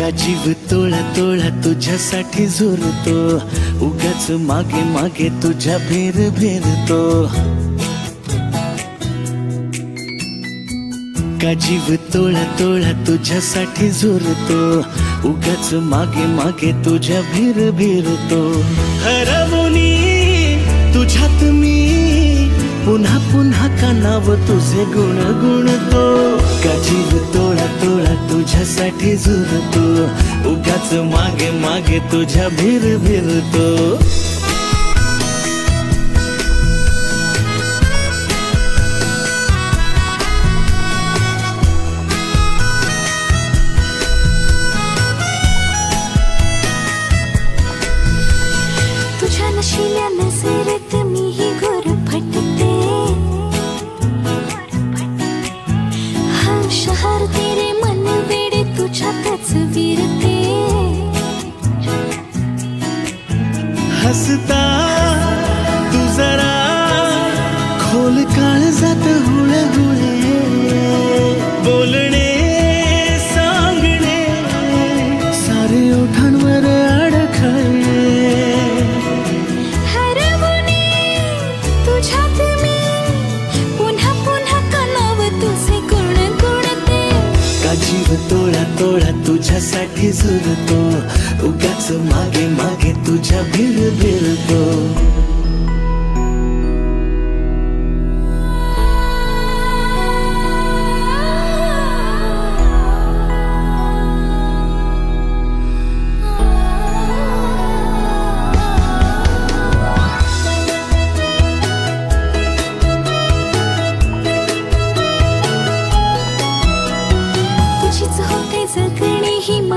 का जीव तोळा तोळा तुझ्यासाठी झुरतो? उगाच मागे मागे तुझ्या भेर भेरतो. का जीव तोळा तोळा तुझ्यासाठी झुरतो? उगाच मागे मागे तुझ्या भीर भीरतो. हरवुनी तुझ्यात मी पुन्हा पुन्हा का नाव तुझे गुण गुणतो तुझ्यासाठी झुरतो उगाच मागे मागे तुझ्या भीर भीरतो तुझ्या नशिल्या नजरेत मीही हसता तुझ्यासाठी झुरतो उगाच मागे मागे तुझ्या भीर भीरतो तुझीच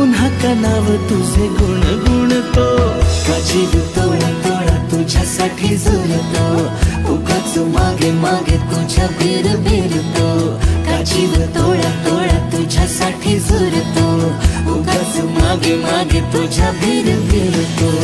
पुन्हा कनाव तुझे गुण गुणतो. का जीव तोळा तोळा तुझ्यासाठी जुळतो. उगाच मागे मागे तुझ्या बीर बिरतो. तोड़ा तोड़ा तुझा तोळा तुझ्यासाठी जुळतो. उगाच मागे मागे तुझ्या बीर तो